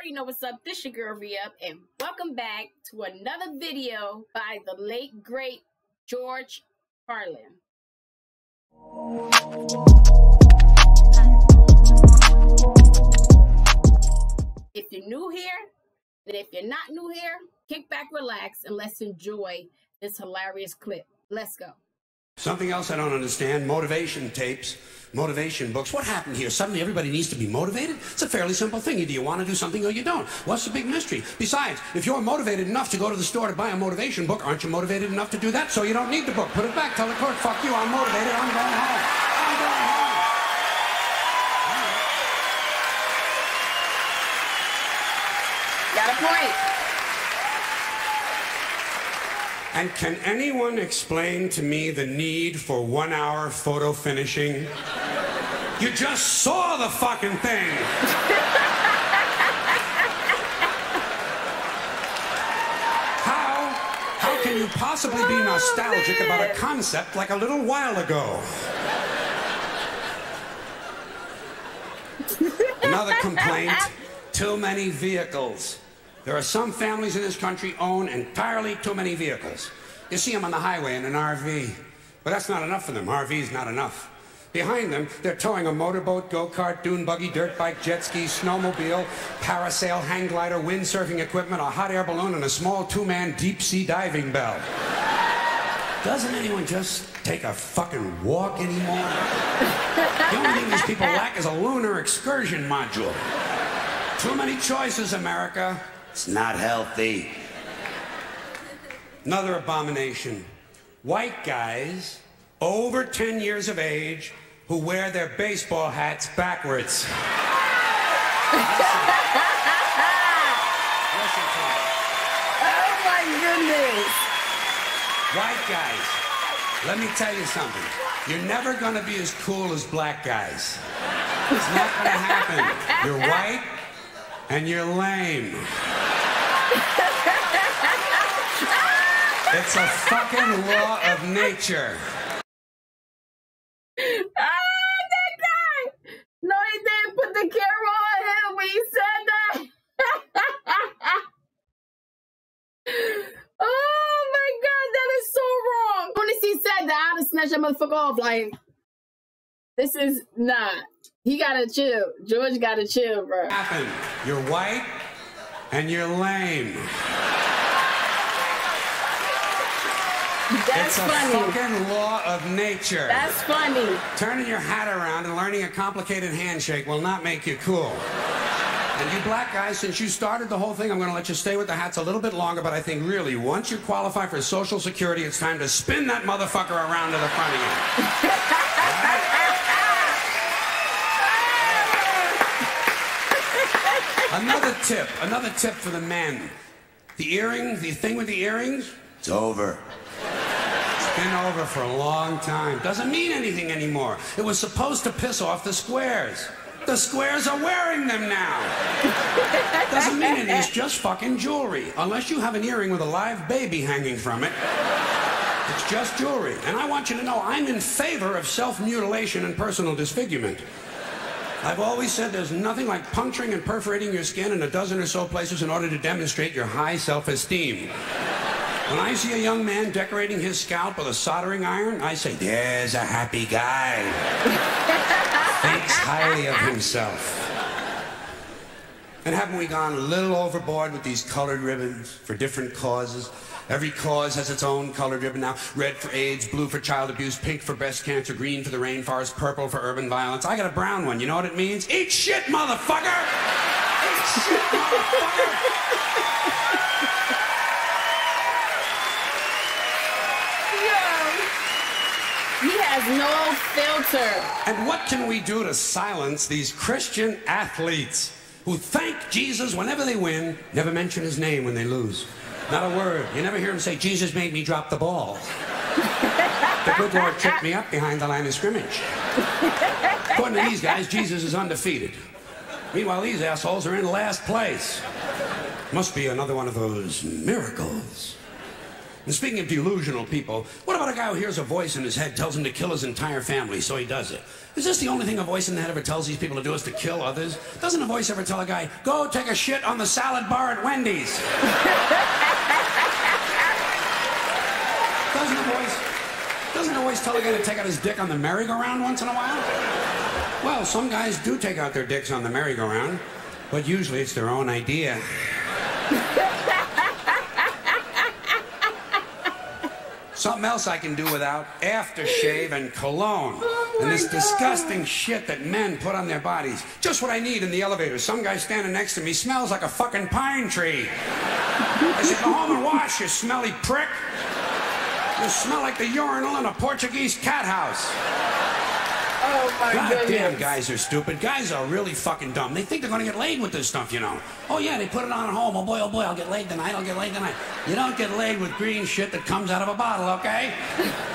already know what's up. This your girl Ri-Up, and welcome back to another video by the late great George Carlin. If you're new here, and if you're not new here, kick back, relax, and let's enjoy this hilarious clip. Let's go. Something else I don't understand motivation tapes, motivation books. What happened here? Suddenly everybody needs to be motivated? It's a fairly simple thing. Either you want to do something or you don't. What's the big mystery? Besides, if you're motivated enough to go to the store to buy a motivation book, aren't you motivated enough to do that? So you don't need the book. Put it back. Tell the clerk, fuck you, I'm motivated, I'm going home. I'm going home. Got a point. And can anyone explain to me the need for one hour photo finishing? You just saw the fucking thing. How, how can you possibly be nostalgic about a concept like a little while ago? Another complaint too many vehicles. There are some families in this country own entirely too many vehicles. You see them on the highway in an RV. But that's not enough for them. RV's not enough. Behind them, they're towing a motorboat, go-kart, dune buggy, dirt bike, jet ski, snowmobile, parasail, hang glider, windsurfing equipment, a hot air balloon, and a small two-man deep-sea diving bell. Doesn't anyone just take a fucking walk anymore? the only thing these people lack is a lunar excursion module. Too many choices, America. It's not healthy. Another abomination. White guys over 10 years of age who wear their baseball hats backwards. Listen to. Oh my goodness. White guys, let me tell you something. You're never going to be as cool as black guys. It's not going to happen. You're white and you're lame. It's a fucking law of nature. Ah, that guy! No, they didn't put the camera on him when he said that. oh my god, that is so wrong. When he said that, I'd have snatched that motherfucker off. Like, this is not. He gotta chill. George gotta chill, bro. Happen. You're white and you're lame. That's it's a funny. fucking law of nature. That's funny. Turning your hat around and learning a complicated handshake will not make you cool. And you black guys, since you started the whole thing, I'm going to let you stay with the hats a little bit longer, but I think really, once you qualify for Social Security, it's time to spin that motherfucker around to the front of you. Another tip, another tip for the men. The earring, the thing with the earrings, it's over. It's been over for a long time. Doesn't mean anything anymore. It was supposed to piss off the squares. The squares are wearing them now. Doesn't mean anything. It's just fucking jewelry. Unless you have an earring with a live baby hanging from it. It's just jewelry. And I want you to know I'm in favor of self mutilation and personal disfigurement. I've always said there's nothing like puncturing and perforating your skin in a dozen or so places in order to demonstrate your high self esteem. When I see a young man decorating his scalp with a soldering iron, I say, there's a happy guy. Thinks highly of himself. And haven't we gone a little overboard with these colored ribbons for different causes? Every cause has its own color driven now. Red for AIDS, blue for child abuse, pink for breast cancer, green for the rainforest, purple for urban violence. I got a brown one. You know what it means? Eat shit, motherfucker! Eat shit, motherfucker! He has no filter. And what can we do to silence these Christian athletes who thank Jesus whenever they win, never mention his name when they lose? Not a word. You never hear them say, Jesus made me drop the ball. the good Lord tripped me up behind the line of scrimmage. According to these guys, Jesus is undefeated. Meanwhile, these assholes are in last place. Must be another one of those miracles. And speaking of delusional people, what about a guy who hears a voice in his head tells him to kill his entire family, so he does it? Is this the only thing a voice in the head ever tells these people to do is to kill others? Doesn't a voice ever tell a guy, go take a shit on the salad bar at Wendy's? doesn't a voice doesn't a voice tell a guy to take out his dick on the merry-go-round once in a while? Well, some guys do take out their dicks on the merry-go-round, but usually it's their own idea. Something else I can do without aftershave and cologne. Oh and this God. disgusting shit that men put on their bodies. Just what I need in the elevator. Some guy standing next to me smells like a fucking pine tree. I said, go home and wash, you smelly prick. You smell like the urinal in a Portuguese cat house. Oh my God damn, guys are stupid. Guys are really fucking dumb. They think they're gonna get laid with this stuff, you know. Oh yeah, they put it on at home. Oh boy, oh boy, I'll get laid tonight. I'll get laid tonight. You don't get laid with green shit that comes out of a bottle, okay?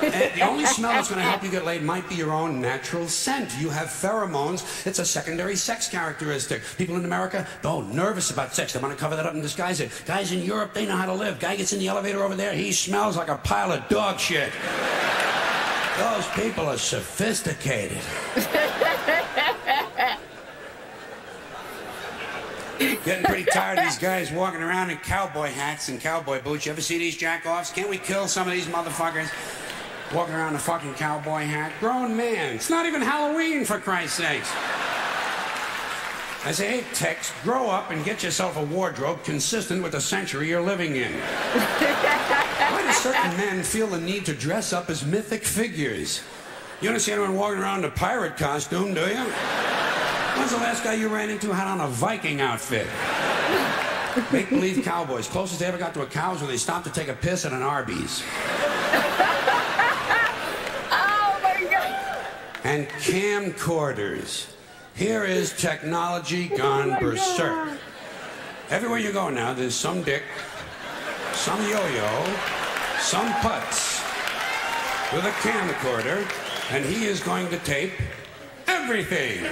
And the only smell that's gonna help you get laid might be your own natural scent. You have pheromones. It's a secondary sex characteristic. People in America, oh, nervous about sex. They want to cover that up and disguise it. Guys in Europe, they know how to live. Guy gets in the elevator over there, he smells like a pile of dog shit. Those people are sophisticated. Getting pretty tired of these guys walking around in cowboy hats and cowboy boots. You ever see these jack-offs? Can't we kill some of these motherfuckers? Walking around in a fucking cowboy hat. Grown man. It's not even Halloween, for Christ's sakes. I say, hey, Tex, grow up and get yourself a wardrobe consistent with the century you're living in. Certain men feel the need to dress up as mythic figures? You don't see anyone walking around in a pirate costume, do you? When's the last guy you ran into had on a Viking outfit? Make believe cowboys. Closest they ever got to a cow is when they stopped to take a piss at an Arby's. Oh my god. And camcorders. Here is technology oh, gone my berserk. God. Everywhere you go now, there's some dick, some yo-yo, some putz with a camcorder, and he is going to tape everything.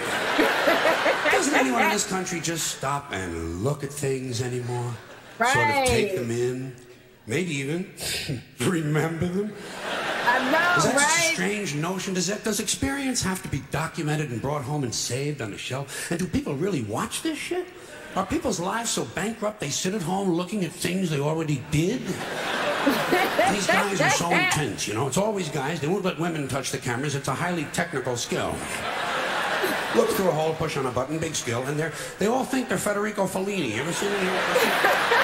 Doesn't anyone in this country just stop and look at things anymore? Sort of take them in, maybe even remember them? I know, Is that just a strange notion? Does that does experience have to be documented and brought home and saved on a shelf? And do people really watch this shit? Are people's lives so bankrupt they sit at home looking at things they already did? These guys are so intense, you know. It's always guys. They won't let women touch the cameras. It's a highly technical skill. Look through a hole, push on a button, big skill, and they're they all think they're Federico Fellini. You ever seen it?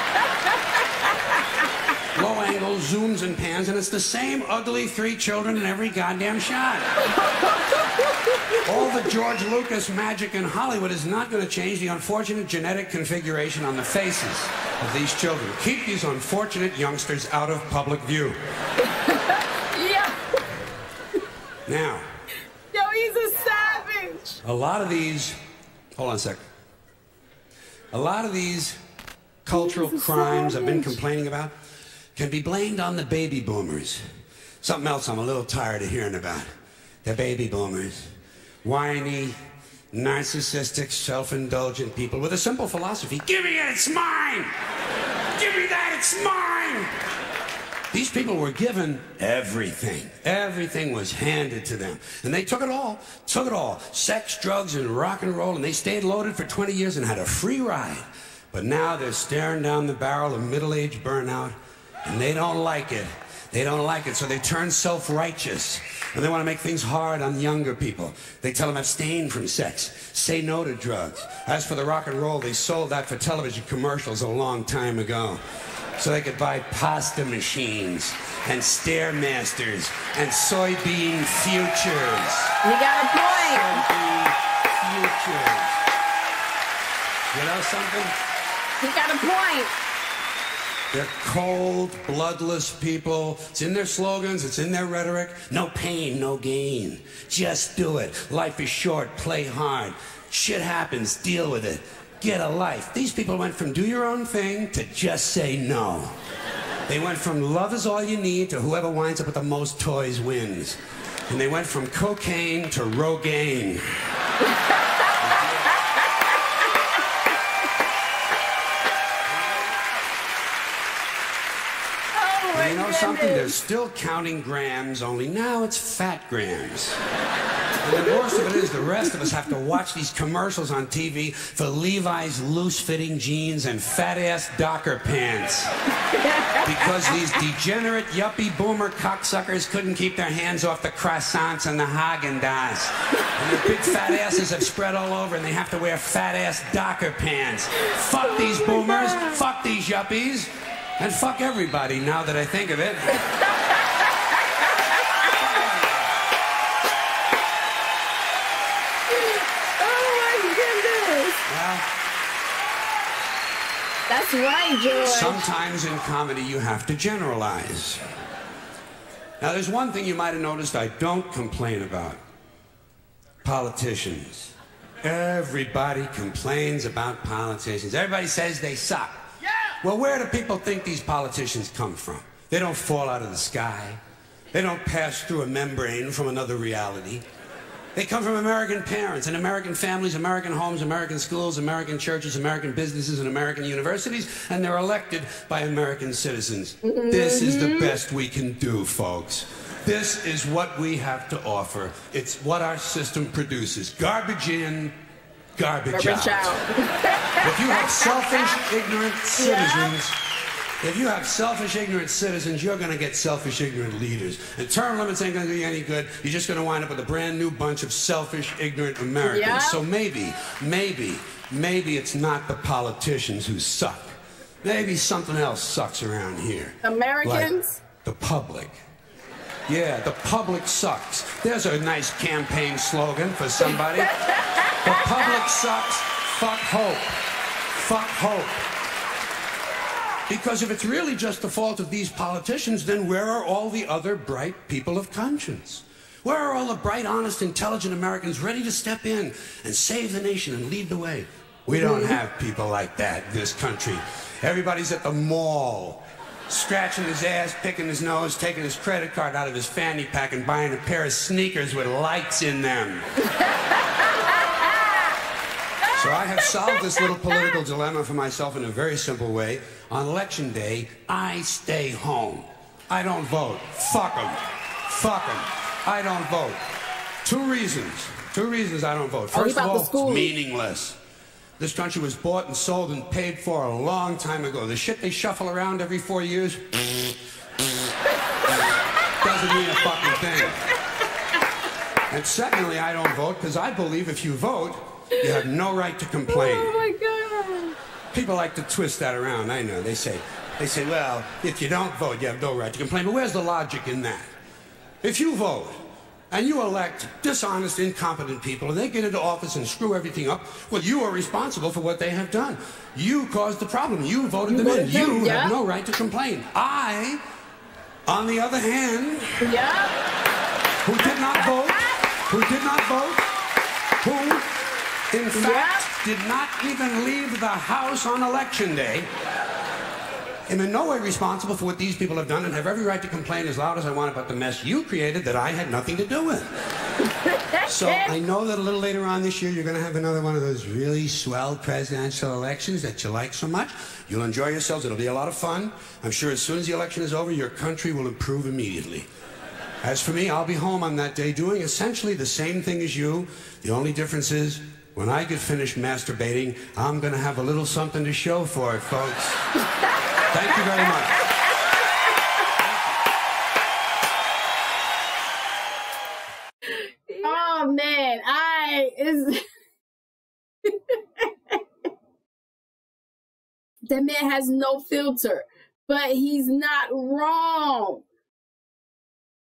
Low angles, zooms and pans, and it's the same ugly three children in every goddamn shot. All the George Lucas magic in Hollywood is not going to change the unfortunate genetic configuration on the faces of these children. Keep these unfortunate youngsters out of public view. Yeah. Now, Yo, he's a savage. a lot of these, hold on a sec. A lot of these cultural crimes I've been complaining about can be blamed on the baby boomers. Something else I'm a little tired of hearing about. The baby boomers. Whiny, narcissistic, self-indulgent people with a simple philosophy. Give me it, it's mine! Give me that, it's mine! These people were given everything. Everything was handed to them. And they took it all. Took it all. Sex, drugs, and rock and roll. And they stayed loaded for 20 years and had a free ride. But now they're staring down the barrel of middle-aged burnout. And they don't like it. They don't like it. So they turn self-righteous. And they want to make things hard on younger people. They tell them abstain from sex. Say no to drugs. As for the rock and roll, they sold that for television commercials a long time ago so they could buy pasta machines and stairmasters and soybean futures. You got a point. Soybean futures. You know something? He got a point. They're cold, bloodless people. It's in their slogans, it's in their rhetoric. No pain, no gain. Just do it. Life is short, play hard. Shit happens, deal with it. Get a life. These people went from do your own thing to just say no. They went from love is all you need to whoever winds up with the most toys wins. And they went from cocaine to Rogaine. Oh my And you know god. Something? They're still counting grams, only now it's fat grams. And the worst of it is the rest of us have to watch these commercials on TV for Levi's loose-fitting jeans and fat-ass Docker pants. Because these degenerate yuppie boomer cocksuckers couldn't keep their hands off the croissants and the Haagen-Dazs. And their big fat asses have spread all over and they have to wear fat-ass Docker pants. Fuck these boomers, fuck these yuppies, and fuck everybody now that I think of it. Oh, That's right, George. Sometimes in comedy you have to generalize. Now, there's one thing you might have noticed I don't complain about politicians. Everybody complains about politicians. Everybody says they suck. Well, where do people think these politicians come from? They don't fall out of the sky. They don't pass through a membrane from another reality. They come from American parents and American families, American homes, American schools, American churches, American businesses, and American universities, and they're elected by American citizens. This is the mm-hmm. best we can do, folks. This is what we have to offer. It's what our system produces. Garbage in, garbage, Garbage out. out. If you have selfish, ignorant citizens, if you have selfish, ignorant citizens, you're going to get selfish, ignorant leaders. And term limits ain't going to do you any good. You're just going to wind up with a brand new bunch of selfish, ignorant Americans. So maybe, maybe, maybe it's not the politicians who suck. Maybe something else sucks around here. Americans? Like the public. Yeah, the public sucks. There's a nice campaign slogan for somebody. the public sucks. Fuck hope. Fuck hope. Because if it's really just the fault of these politicians, then where are all the other bright people of conscience? Where are all the bright, honest, intelligent Americans ready to step in and save the nation and lead the way? We don't hmm? have people like that in this country. Everybody's at the mall, scratching his ass, picking his nose, taking his credit card out of his fanny pack and buying a pair of sneakers with lights in them. So I have solved this little political dilemma for myself in a very simple way. On election day, I stay home. I don't vote. Fuck them. Fuck them. I don't vote. Two reasons. Two reasons I don't vote. First of all, it's meaningless. This country was bought and sold and paid for a long time ago. The shit they shuffle around every four years doesn't mean a fucking thing. And secondly, I don't vote because I believe if you vote, you have no right to complain. Oh my God. People like to twist that around. I know. They say, they say, well, if you don't vote, you have no right to complain. But where's the logic in that? If you vote and you elect dishonest, incompetent people, and they get into office and screw everything up, well, you are responsible for what they have done. You caused the problem. You voted You them in. them, You yeah. have no right to complain. I, on the other hand, Yeah. who did not vote, who did not vote, who, in fact, did not even leave the house on election day, am in no way responsible for what these people have done and have every right to complain as loud as I want about the mess you created that I had nothing to do with. So I know that a little later on this year, you're going to have another one of those really swell presidential elections that you like so much. You'll enjoy yourselves. It'll be a lot of fun. I'm sure as soon as the election is over, your country will improve immediately. As for me, I'll be home on that day doing essentially the same thing as you. The only difference is, when I get finished masturbating, I'm going to have a little something to show for it, folks. Thank you very much. Oh man, I is that man has no filter, but he's not wrong.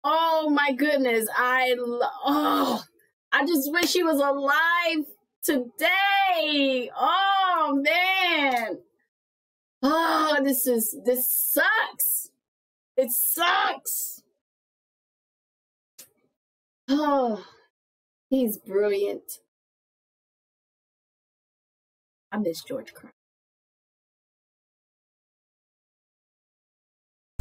Oh my goodness, I oh, I just wish he was alive today. Oh man. Oh, this is this sucks. It sucks. Oh. He's brilliant. I miss George Carlin.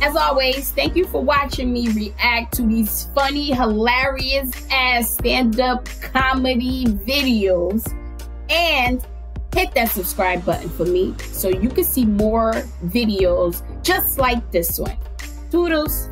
As always, thank you for watching me react to these funny, hilarious ass stand up comedy videos. And hit that subscribe button for me so you can see more videos just like this one. Toodles.